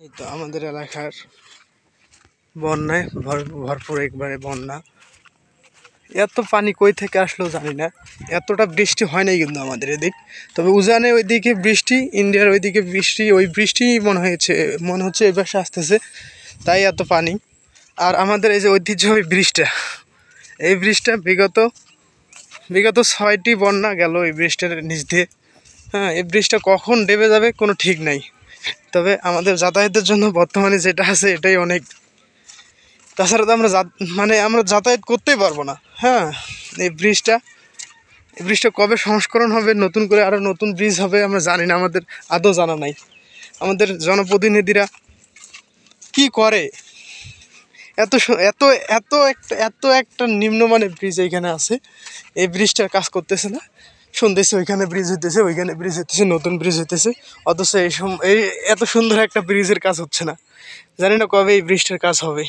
এই তো আমাদের এলাকার বন্যায় ভর- ভরপুর একবারে বন্যা। এত পানি কই থেকে আসলো জানি না। এতটা বৃষ্টি হয় নাই কিন্তু আমাদের এদিক। তবে উজানে ওইদিকে বৃষ্টি, ইন্ডিয়ার ওইদিকে বৃষ্টি, ওই বৃষ্টি মনে হয়েছে, মনে হচ্ছে পাশে আসতেছে, তাই এত পানি। আর আমাদের এই যে ঐতিহ্যবাহী ব্রিজটা, এই ব্রিজটা বিগত বিগত ছয়টি বন্যা গেল এই ব্রিজটার নিচ দিয়ে। হ্যাঁ এই ব্রিজটা কখন ডেবে যাবে কোনো ঠিক নাই। তবে আমাদের যাতায়াতের জন্য বর্তমানে যেটা আছে এটাই অনেক। তাছাড়া তো আমরা মানে আমরা যাতায়াত করতেই পারব না। হ্যাঁ এই ব্রিজটা এই ব্রিজটা কবে সংস্করণ হবে, নতুন করে আরও নতুন ব্রিজ হবে আমরা জানি না, আমাদের আদৌ জানা নাই। আমাদের জনপ্রতিনিধিরা কি করে? এত এত এত একটা এত একটা নিম্নমানের ব্রিজ এইখানে আছে। এই ব্রিজটার কাজ করতেছে না। শুনতেছি, ওইখানে ব্রিজ হইতেছে, ওইখানে ব্রিজ হইতেছে, নতুন ব্রিজ হইতেছে। অথচ এই এই এত সুন্দর একটা ব্রিজের কাজ হচ্ছে না। জানি না কবে এই ব্রিজটার কাজ হবে।